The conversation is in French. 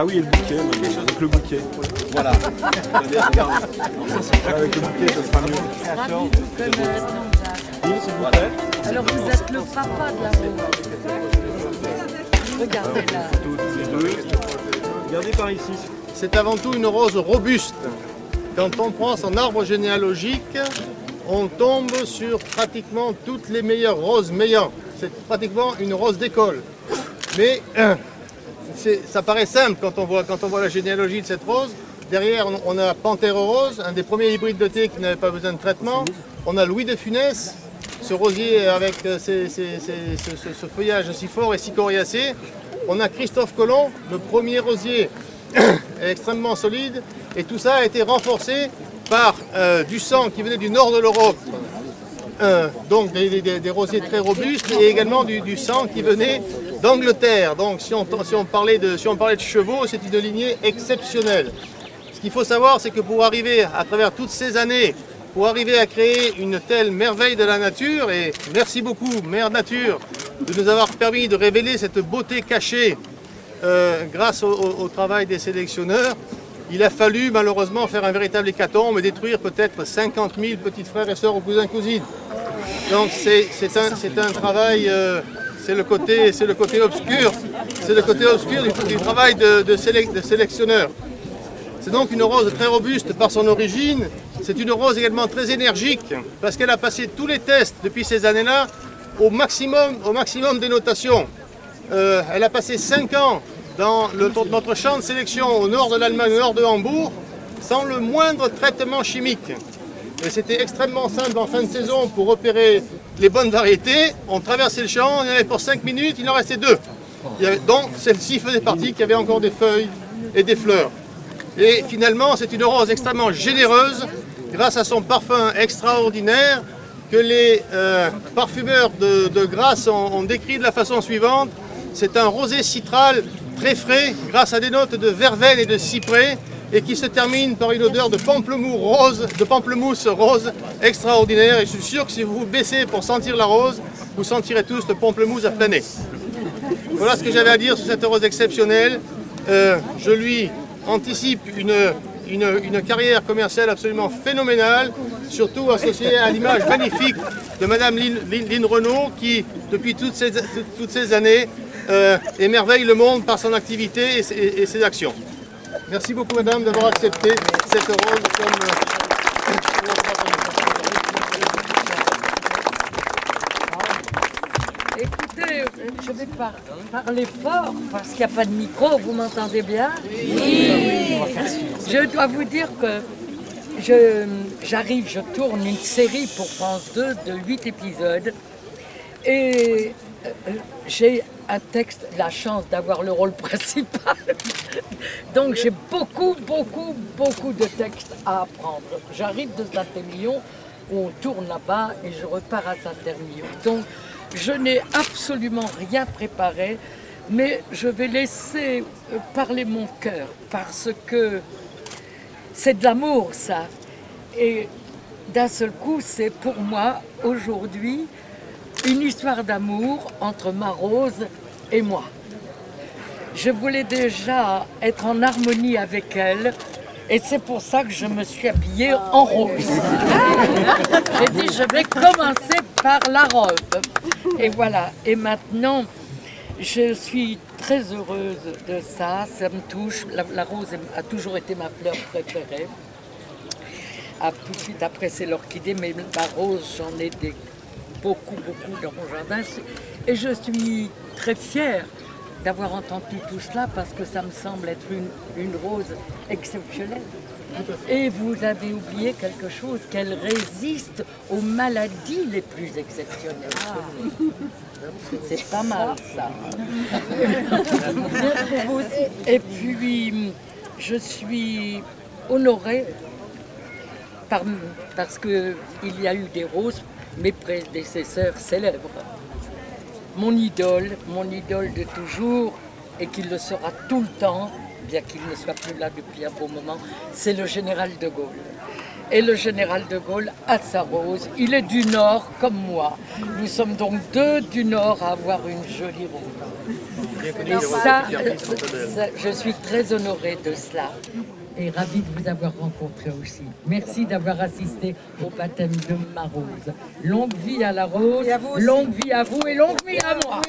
Ah oui, et le bouquet, avec le bouquet. Voilà. Avec le bouquet, ça sera mieux. Alors vous êtes le papa de la rose. Regardez là. Regardez par ici. C'est avant tout une rose robuste. Quand on prend son arbre généalogique, on tombe sur pratiquement toutes les meilleures roses meilleures. C'est pratiquement une rose d'école. Mais euh, ça paraît simple quand on, voit, quand on voit la généalogie de cette rose. Derrière, on- a Panthère rose, un des premiers hybrides de thé qui n'avait pas besoin de traitement. On a Louis de Funès, ce rosier avec euh, ce feuillage si fort et si coriacé. On a Christophe Colomb, le premier rosier extrêmement solide. Et tout ça a été renforcé par euh, du sang qui venait du nord de l'Europe, euh, donc des, rosiers très robustes, et également du, sang qui venait d'Angleterre. Donc si on, parlait de, de chevaux, c'est une lignée exceptionnelle. Ce qu'il faut savoir, c'est que pour arriver à travers toutes ces années, pour arriver à créer une telle merveille de la nature, et merci beaucoup Mère Nature de nous avoir permis de révéler cette beauté cachée euh, grâce au, travail des sélectionneurs, il a fallu malheureusement faire un véritable hécatombe et détruire peut-être 50 000 petits frères et sœurs ou cousins cousines. Donc c'est un, travail, euh, c'est le côté, obscur, c'est le côté obscur du, travail de, de sélec- de sélectionneur. C'est donc une rose très robuste par son origine. C'est une rose également très énergique parce qu'elle a passé tous les tests depuis ces années-là au maximum, au maximum des notations. Euh, elle a passé 5 ans dans notre champ de sélection au nord de l'Allemagne, au nord de Hambourg, sans le moindre traitement chimique. C'était extrêmement simple en fin de saison pour repérer les bonnes variétés. On traversait le champ, on y avait pour 5 minutes, il en restait deux. Il y avait- donc celle-ci faisait partie qui avait encore des feuilles et des fleurs. Et finalement, c'est une rose extrêmement généreuse grâce à son parfum extraordinaire que les euh, parfumeurs de, de Grasse ont, ont décrit de la façon suivante. C'est un rosé citral très frais grâce à des notes de verveine et de cyprès et qui se termine par une odeur de pamplemousse rose, de pamplemousse rose extraordinaire. Et je suis sûr que si vous vous baissez pour sentir la rose, vous sentirez tous le pamplemousse à planer. Voilà ce que j'avais à dire sur cette rose exceptionnelle. Euh, je lui anticipe une, une, une carrière commerciale absolument phénoménale, surtout associée à l'image magnifique de Madame Lynn, Renault qui, depuis toutes ces, toutes ces années, euh, émerveille le monde par son activité et ses actions. Merci beaucoup Madame d'avoir accepté cette rose comme... euh, Écoutez, je vais par- parler fort parce qu'il n'y a pas de micro, vous m'entendez bien? Oui. Je dois vous dire que je- j'arrive, je tourne une série pour France 2 de 8 épisodes et euh, j'ai un texte, la chance d'avoir le rôle principal. Donc j'ai beaucoup, beaucoup, beaucoup de textes à apprendre. J'arrive de Saint-Émilion où on tourne là-bas et je repars à Saint-Émilion. Donc je n'ai absolument rien préparé, mais je vais laisser euh, parler mon cœur parce que c'est de l'amour ça. Et d'un seul coup, c'est pour moi aujourd'hui une histoire d'amour entre ma rose et moi. Je voulais déjà être en harmonie avec elle et c'est pour ça que je me suis habillée en rose. J'ai dit je vais commencer par la robe. Et voilà. Et maintenant, je suis très heureuse de ça. Ça me touche. La, rose a toujours été ma fleur préférée. Ah, tout de suite après, c'est l'orchidée, mais la rose, j'en ai des, beaucoup, beaucoup dans mon jardin. Et je suis très fière d'avoir entendu tout cela parce que ça me semble être une, une rose exceptionnelle. Et vous avez oublié quelque chose, qu'elle résiste aux maladies les plus exceptionnelles. C'est pas mal ça. Et puis, je suis honorée par- parce qu'il y a eu des roses, mes prédécesseurs célèbres. Mon idole, mon idole de toujours, et qu'il le sera tout le temps, bien qu'il ne soit plus là depuis un bon moment, c'est le général de Gaulle. et le général de Gaulle a sa rose. Il est du Nord comme moi. Nous sommes donc deux du Nord à avoir une jolie rose. Et ça, euh, ça, je suis très honorée de cela et ravie de vous avoir rencontré aussi. Merci d'avoir assisté au baptême de ma rose. Longue vie à la rose, longue vie à vous et longue vie à moi.